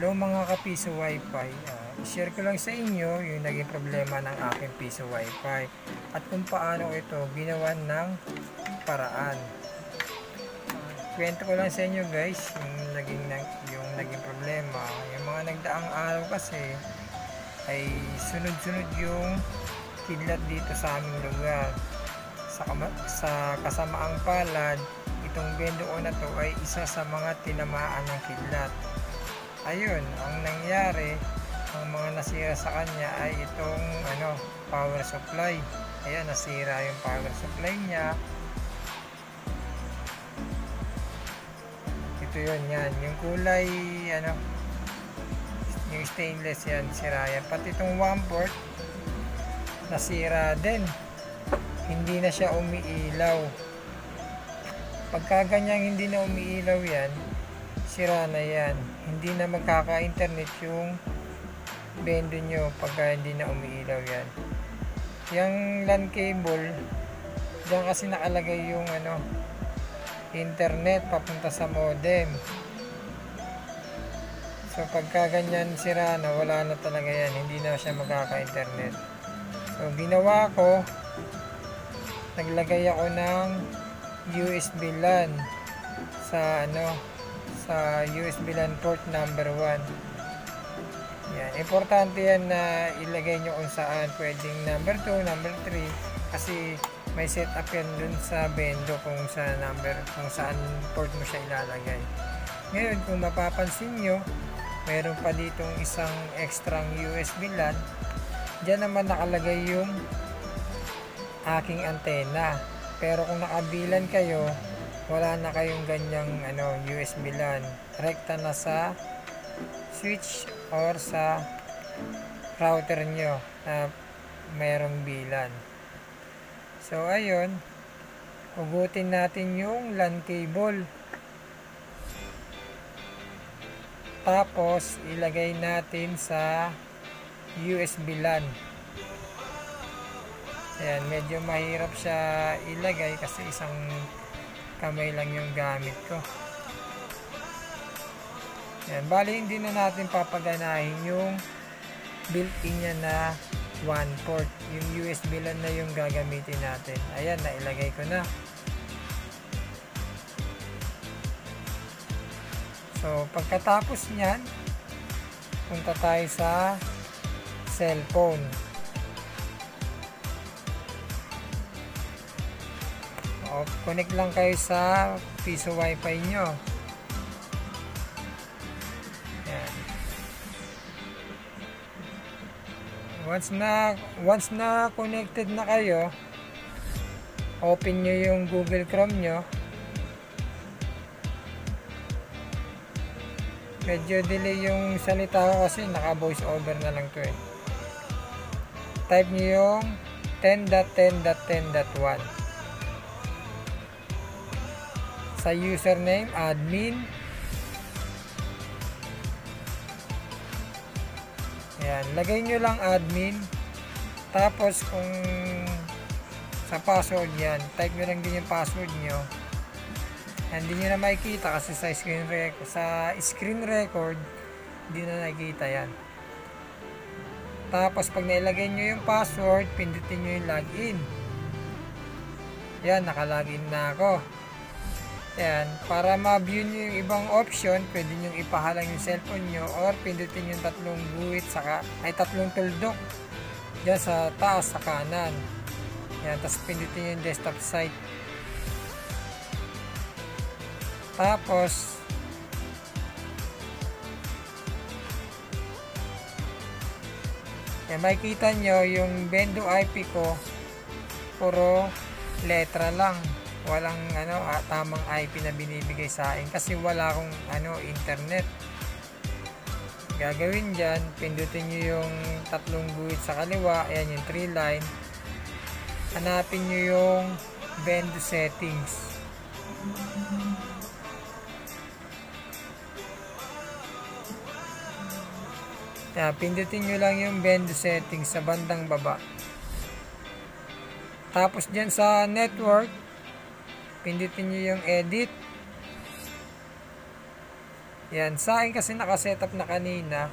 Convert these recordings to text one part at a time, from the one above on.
Hello mga kapiso wifi, uh, share ko lang sa inyo yung naging problema ng aking piso wifi at kung paano ito ginawa ng paraan. Uh, kwento ko lang sa inyo guys yung naging, yung naging problema. Yung mga nagdaang araw kasi ay sunod-sunod yung kidlat dito sa aming lugar. Sa, sa kasamaang palad, itong bendo na to ay isa sa mga tinamaan ng kidlat ayun ang nangyari ang mga nasira sa kanya ay itong ano power supply. Ayan nasira yung power supply niya. Ito yun yan. Yung kulay ano yung stainless yan sira yan. Pati itong one port nasira din. Hindi na siya umiilaw. Pagka ganyan hindi na umiilaw yan sira na yan hindi na magkaka-internet yung bendo nyo pagka hindi na umiilaw yan. Yung LAN cable dyan kasi nakalagay yung ano internet papunta sa modem. So pagka ganyan sira na wala na talaga yan. Hindi na siya magkaka-internet. So ginawa ko naglagay ako ng USB LAN sa ano sa USB LAN port number 1 yan, importante yan na ilagay nyo kung saan pwedeng number 2, number 3 kasi may setup yan dun sa bendo kung sa number kung saan port mo siya ilalagay. Ngayon kung mapapansin nyo mayroon pa ditong isang extra USB LAN dyan naman nakalagay yung aking antena. Pero kung nakabilan kayo wala na kayong ganyang ano, USB LAN. Rekta na sa switch or sa router nyo na mayroong bilan so ayun. Ugutin natin yung LAN cable. Tapos ilagay natin sa USB LAN. Ayan medyo mahirap siya ilagay kasi isang kamay lang yung gamit ko. Yan, bali hindi na natin papaganahin yung built-in niya na one port. Yung USB lang na yung gagamitin natin. Ayan, nailagay ko na. So pagkatapos nyan punta tayo sa cellphone o, connect lang kayo sa piso wifi nyo. Yan. Once na once na connected na kayo open nyo yung google chrome nyo. Medyo delay yung salita ko kasi naka voice over na lang to eh. Type nyo yung 10.10.10.1 sa username admin. Ayan, lagay nyo lang admin. Tapos kung sa password yan type nyo lang din yung password nyo. Hindi nyo na makikita kasi sa screen record sa screen record hindi na nakikita yan. Tapos pag nailagay nyo yung password pindutin nyo yung login. Yan nakalagin na ako Ayan, para ma-view nyo yung ibang option, pwede nyo ipahalang yung cellphone nyo or pindutin yung tatlong guhit saka, ay tatlong tuldok dyan sa taas sa kanan. Ayan, tapos pindutin yung desktop site. Tapos, ayan, makikita nyo yung Bendo IP ko puro letra lang walang ano ah, tamang IP na binibigay sa akin kasi wala akong ano internet. Gagawin dyan pindutin nyo yung tatlong guhit sa kaliwa ayan yung 3 line. Hanapin nyo yung vendor settings. Kaya pindutin nyo lang yung vendor settings sa bandang baba. Tapos dyan sa network pindutin nyo yung edit Yan, sa akin kasi nakasetup na kanina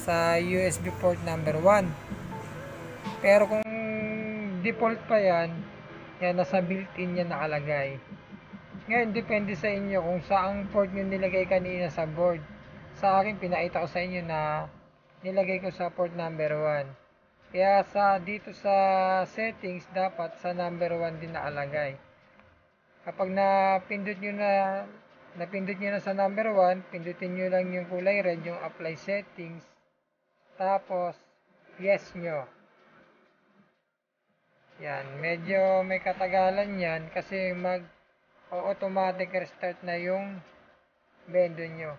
sa USB port number 1. Pero kung default pa yan, yan, nasa built-in yan nakalagay. Ngayon, depende sa inyo kung saang port nyo nilagay kanina sa board. Sa akin, pinakita ko sa inyo na nilagay ko sa port number 1. Kaya sa dito sa settings, dapat sa number 1 din nakalagay. Kapag napindot nyo na napindot nyo na sa number 1, pindutin nyo lang yung kulay red, yung apply settings. Tapos, yes nyo. Yan, medyo may katagalan yan kasi mag automatic restart na yung bendo nyo.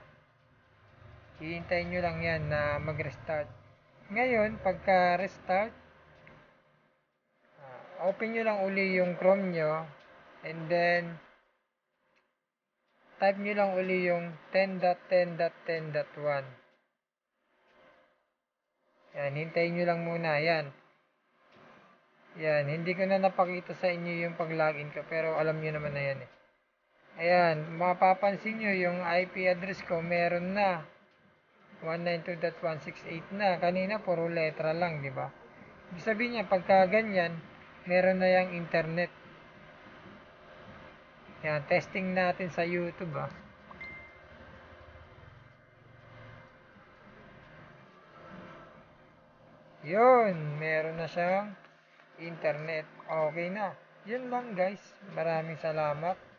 Hihintayin nyo lang yan na mag-restart. Ngayon, pagka restart, ah, open nyo lang uli yung Chrome nyo and then type nyo lang uli yung 10.10.10.1 yan, hintayin nyo lang muna, yan. Yan, hindi ko na napakita sa inyo yung pag-login ko pero alam nyo naman na yan eh. Ayan, mapapansin nyo yung IP address ko meron na. 192.168 na. Kanina puro letra lang, di ba? Ibig sabihin niya, pagka ganyan meron na yung internet yan, testing natin sa YouTube ah. Yun, meron na siyang internet. Okay na. Yun lang guys. Maraming salamat.